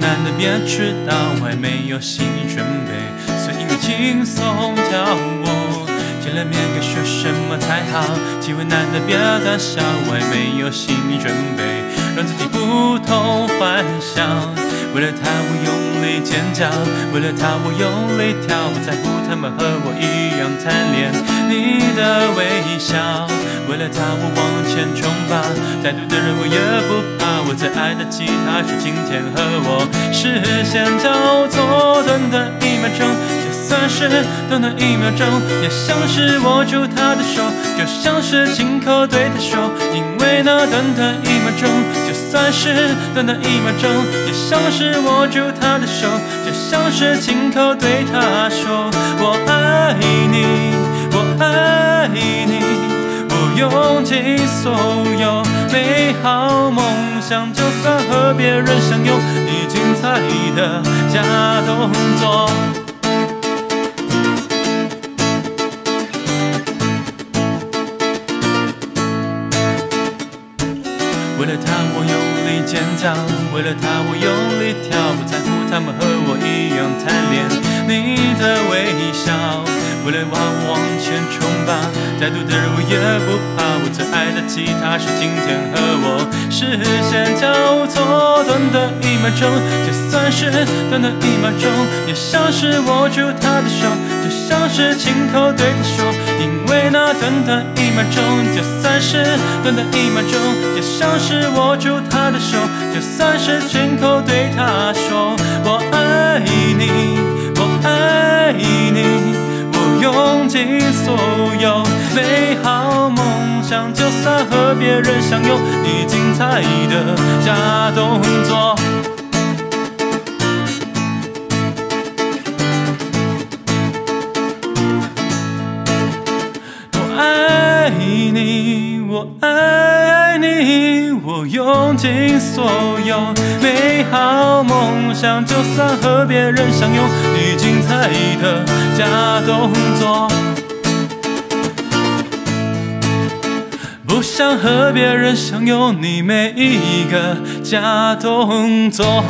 男的别迟到，我还没有心理准备，所以你轻松跳舞。见了面该说什么才好，机会难得别大笑，我还没有心理准备，让自己不同凡响。为了他我用尖叫，为了他我用力跳，不在乎他们和我一样贪恋你的微笑。为了他我往前冲吧，再多的人我也不怕。我最爱的吉他是今天和我视线交错，短短一秒钟，就算是短短一秒钟，也像是握住他的手，就像是亲口对他说。因为那短短一秒钟，就算是短短一秒钟，也像是握住他的手，就像是亲口对他说，我爱你，我爱你。我用尽所有美好梦想，就算和别人相拥，你精彩的假动作。为了他我用力尖叫，为了他我用力跳，不在乎他们和我一样贪恋你的微笑。为了我往前冲吧，再多的人我也不怕。我最爱的吉他是今天和我视线交错，短短一秒钟，就算是短短一秒钟，也像是握住他的手，就像是亲口对他说。因为那短短一秒钟，就算是短短一秒钟，也像是握住他的手，就算是亲口对他说，我爱你，我爱你。我用尽所有美好想，就算和别人相拥，你精彩的假动作。我爱你，我爱你，我用尽所有美好梦想，就算和别人相拥，你精彩的。假动作，不想和别人享用，你每一个假动作。